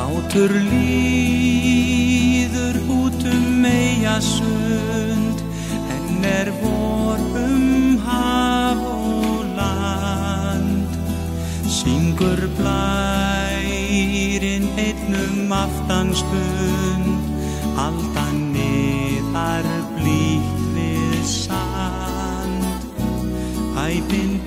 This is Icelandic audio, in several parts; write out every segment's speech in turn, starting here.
Bátur líður út um meijasund, henn er vor um haf og land. Syngur blærin einnum aftanstund, aldan niðar blíkt við sand. Æpintýrin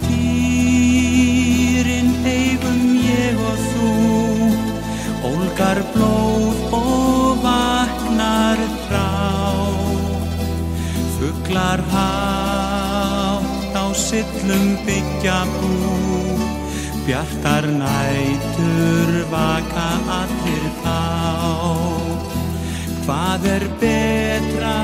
Fuglar hátt á sillum byggja bú, bjartar nætur vaka allir þá. Hvað er betra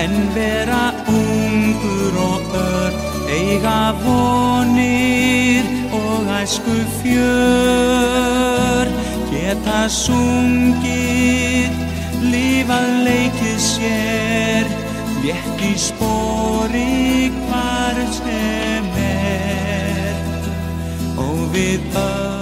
en vera ungur og ör, eiga vonir og æsku fjör, geta sungið, létt í spóri hvar sem er. Og við öll